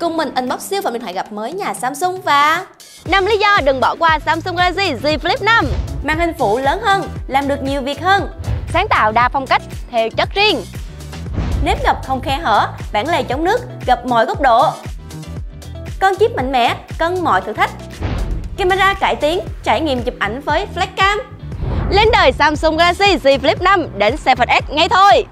Cùng mình unbox siêu phẩm điện thoại gặp mới nhà Samsung và 5 lý do đừng bỏ qua Samsung Galaxy Z Flip 5 Màn hình phụ lớn hơn, làm được nhiều việc hơn. Sáng tạo đa phong cách, theo chất riêng. Nếp gập không khe hở, bản lề chống nước, gập mọi góc độ. Con chip mạnh mẽ, cân mọi thử thách. Camera cải tiến, trải nghiệm chụp ảnh với Flashcam Lên đời Samsung Galaxy Z Flip 5 đến 7S ngay thôi.